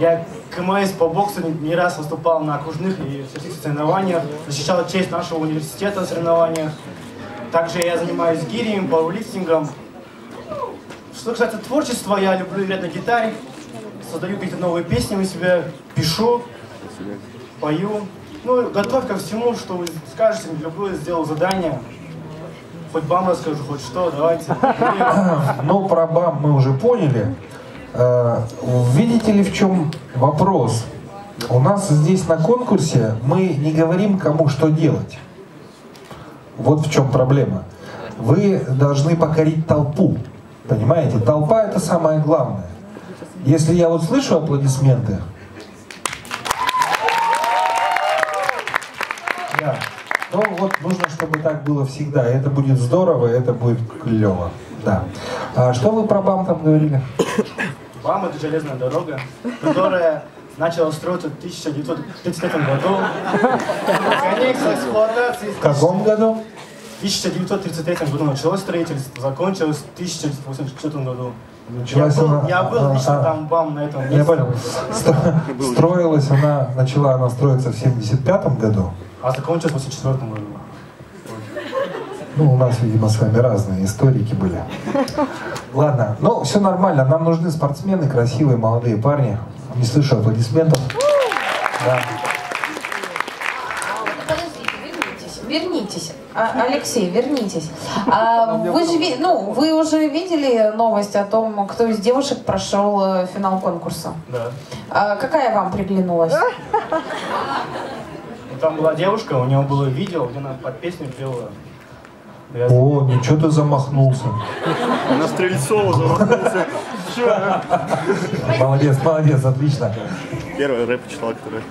Я КМС по боксу не, раз выступал на окружных и всяких соревнованиях, защищал честь нашего университета на соревнованиях. Также я занимаюсь гирием, пауэрлифтингом. Что касается творчества, я люблю играть на гитаре, создаю какие-то новые песни у себя, пишу, пою. Ну, готов ко всему, что вы скажете, люблю, сделал задание. Хоть бам расскажу, хоть что, давайте. Ну, про БАМ мы уже поняли. Э, Видите ли, в чем вопрос? У нас здесь на конкурсе мы не говорим, кому что делать. Вот в чем проблема. Вы должны покорить толпу. Понимаете? Толпа это самое главное. Если я вот слышу аплодисменты, да, то вот нужно, чтобы так было всегда. Это будет здорово, это будет клево. Да. А что вы про БАМ там говорили? БАМ – это железная дорога, которая начала строиться в 1933 году. Конец эксплуатации В каком году? в 1933 году началось строительство, закончилось в 1984 году. Я Началась был, она- я был лично а, там БАМ на этом месте. Я понял. Стро- Строилась она, начала она строиться в 75 году. А закончилось в 1984 году. Ну, у нас, видимо, с вами разные историки были. Ладно, ну, все нормально. Нам нужны спортсмены, красивые, молодые парни. Не слышу аплодисментов. Да. Подождите, вернитесь, вернитесь. А, Алексей, вернитесь. А, вы же, ну, вы уже видели новость о том, кто из девушек прошел э, финал конкурса? Да. А какая вам приглянулась? Там была девушка, у нее было видео, где она под песню пела. Я- О, ничего ты замахнулся. На Стрельцова замахнулся. Молодец, молодец, отлично. Первый рэп читал, который...